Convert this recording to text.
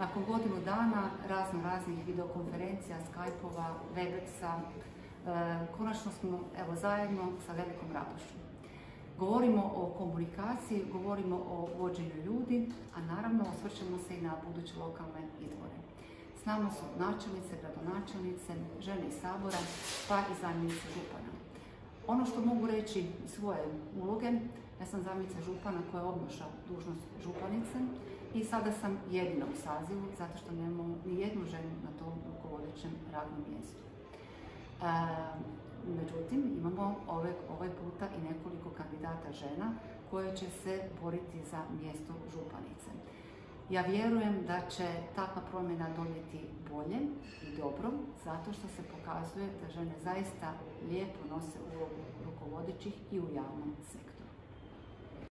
Nakon godinu dana razno raznih videokonferencija, Skype-ova, Webexa, e, konačno smo evo, zajedno sa velikom radošću. Govorimo o komunikaciji, govorimo o vođenju ljudi, a naravno osvrćemo se i na buduće lokalne izbore. S nama su načelnice, gradonačelnice, žene iz sabora, pa i zamjenice župana. Ono što mogu reći svoje uloge, ja sam zamjenica župana koja obnaša dužnost županice i sada sam jedina u sazivu zato što nemamo ni jednu ženu na tom rukovodećem radnom mjestu. E, međutim, imamo ovaj puta i nekoliko kandidata žena koje će se boriti za mjesto županice. Ja vjerujem da će takva promjena donijeti bolje i dobro, zato što se pokazuje da žene zaista lijepo nose ulogu rukovodećih i u javnom sektoru.